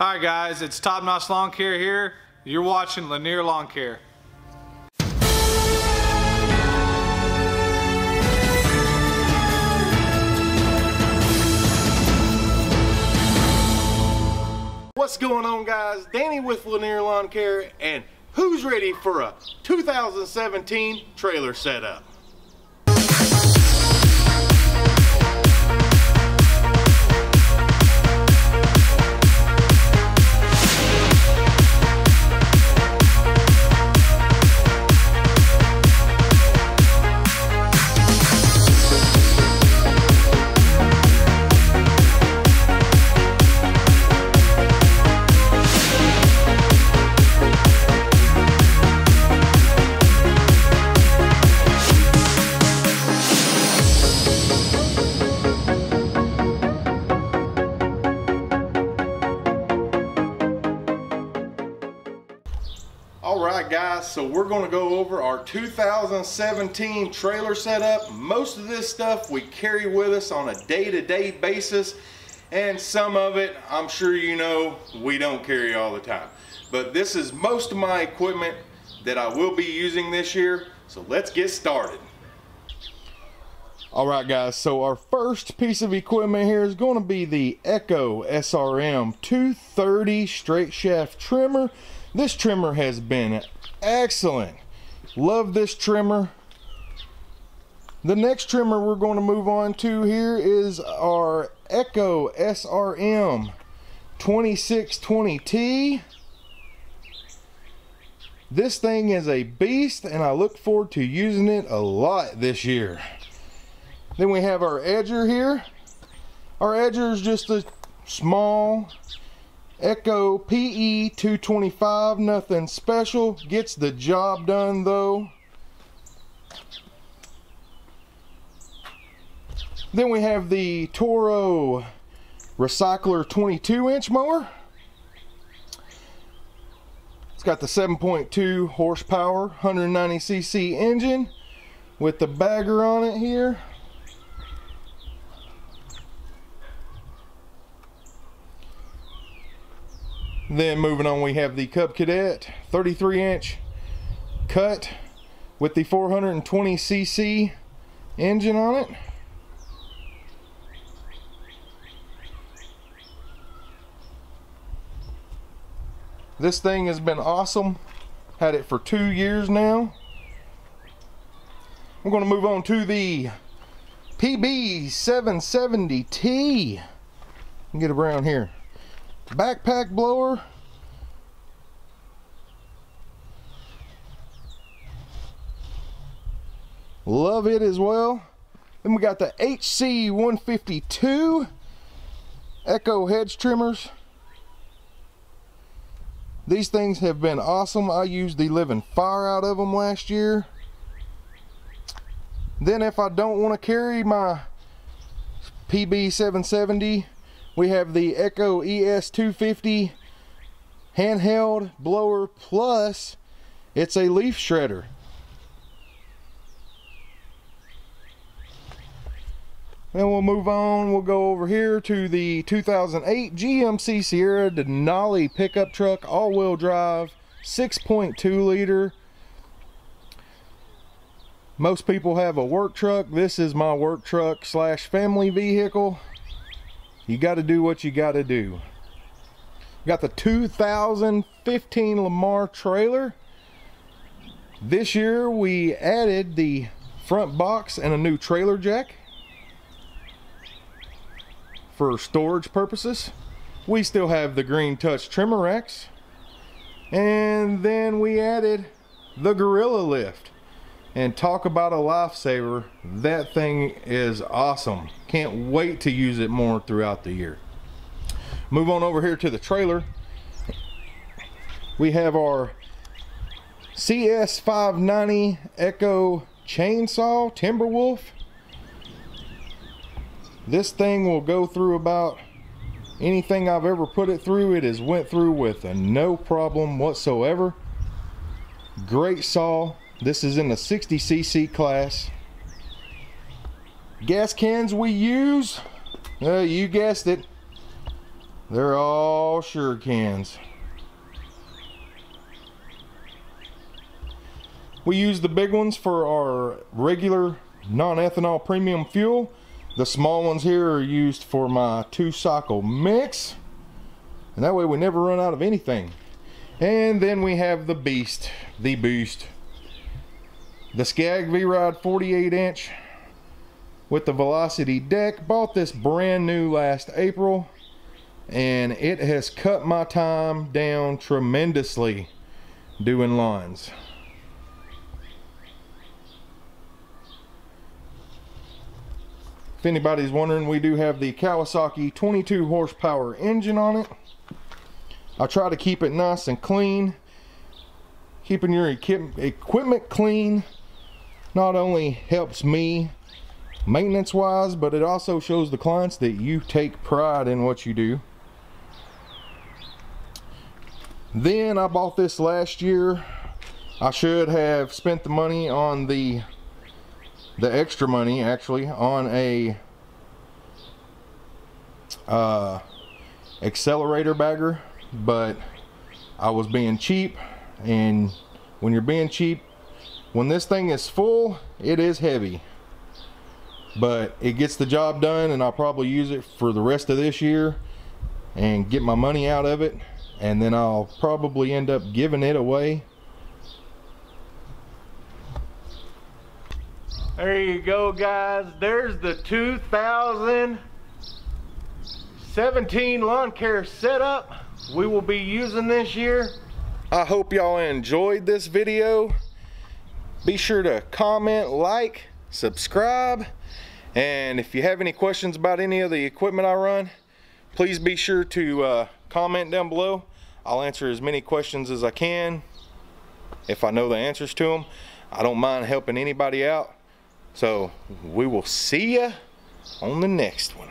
All right, guys, it's Top Notch Lawn Care here. You're watching Lanier Lawn Care. What's going on guys? Danny with Lanier Lawn Care and who's ready for a 2017 trailer setup? Guys, so we're going to go over our 2017 trailer setup. Most of this stuff we carry with us on a day-to-day -day basis and some of it, I'm sure you know, we don't carry all the time. But this is most of my equipment that I will be using this year, so let's get started. Alright guys, so our first piece of equipment here is going to be the Echo SRM 230 straight shaft trimmer. This trimmer has been excellent. Love this trimmer. The next trimmer we're going to move on to here is our Echo SRM 2620T. This thing is a beast and I look forward to using it a lot this year. Then we have our edger here. Our edger is just a small Echo PE 225, nothing special. Gets the job done though. Then we have the Toro Recycler 22 inch mower. It's got the 7.2 horsepower, 190cc engine with the bagger on it here. Then moving on, we have the Cub Cadet 33 inch cut with the 420cc engine on it. This thing has been awesome. Had it for two years now. We're going to move on to the PB 770T. Get around here backpack blower. Love it as well. Then we got the HC 152 Echo hedge trimmers. These things have been awesome. I used the living fire out of them last year. Then if I don't want to carry my PB 770 we have the Echo ES250 handheld blower plus it's a leaf shredder. Then we'll move on. We'll go over here to the 2008 GMC Sierra Denali pickup truck, all-wheel drive, 6.2 liter. Most people have a work truck. This is my work truck slash family vehicle you got to do what you got to do. Got the 2015 Lamar trailer. This year we added the front box and a new trailer jack for storage purposes. We still have the green touch trimmer racks. And then we added the Gorilla lift and talk about a lifesaver. That thing is awesome. Can't wait to use it more throughout the year. Move on over here to the trailer. We have our CS590 Echo chainsaw Timberwolf. This thing will go through about anything I've ever put it through. It has went through with no problem whatsoever. Great saw this is in the 60cc class. Gas cans we use, uh, you guessed it. They're all SureCans. We use the big ones for our regular non-ethanol premium fuel. The small ones here are used for my two cycle mix. And that way we never run out of anything. And then we have the beast, the beast. The Scag V-Ride 48 inch with the Velocity deck. Bought this brand new last April and it has cut my time down tremendously doing lines. If anybody's wondering, we do have the Kawasaki 22 horsepower engine on it. I try to keep it nice and clean. Keeping your equipment clean not only helps me maintenance wise, but it also shows the clients that you take pride in what you do. Then I bought this last year. I should have spent the money on the the extra money actually on a uh, accelerator bagger but I was being cheap and when you're being cheap when this thing is full it is heavy but it gets the job done and I'll probably use it for the rest of this year and get my money out of it and then I'll probably end up giving it away There you go, guys. There's the 2017 lawn care setup we will be using this year. I hope y'all enjoyed this video. Be sure to comment, like, subscribe, and if you have any questions about any of the equipment I run, please be sure to uh, comment down below. I'll answer as many questions as I can if I know the answers to them. I don't mind helping anybody out. So we will see you on the next one.